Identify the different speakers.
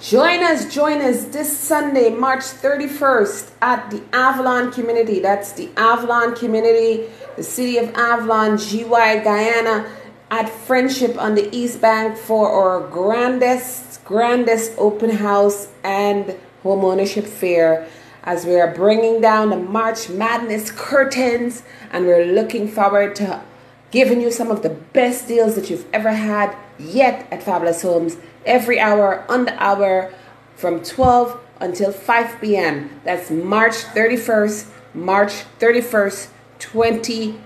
Speaker 1: Join us, join us this Sunday, March 31st at the Avalon community. That's the Avalon community, the city of Avalon, GY Guyana, at Friendship on the East Bank for our grandest, grandest open house and homeownership fair as we are bringing down the March Madness curtains and we're looking forward to giving you some of the best deals that you've ever had yet at Fabulous Homes every hour on the hour from 12 until 5 p.m. That's March 31st, March 31st, 2020.